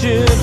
should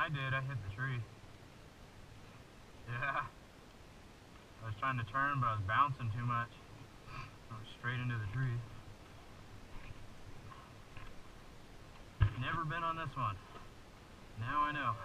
I did. I hit the tree. Yeah. I was trying to turn, but I was bouncing too much. I went straight into the tree. Never been on this one. Now I know.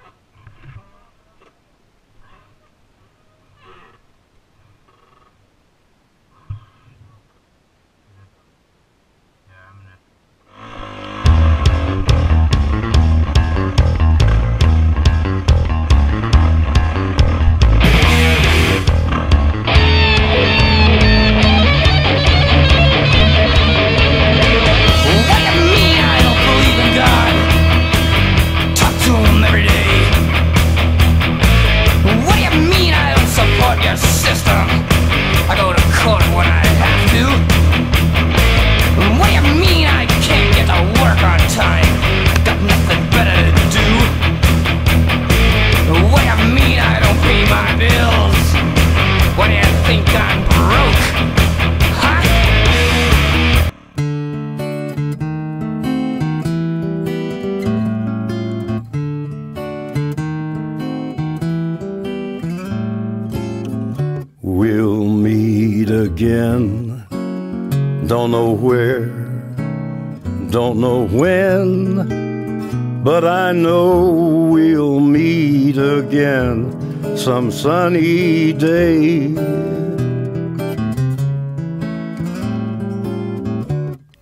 Don't know when, but I know we'll meet again some sunny day.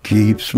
Keeps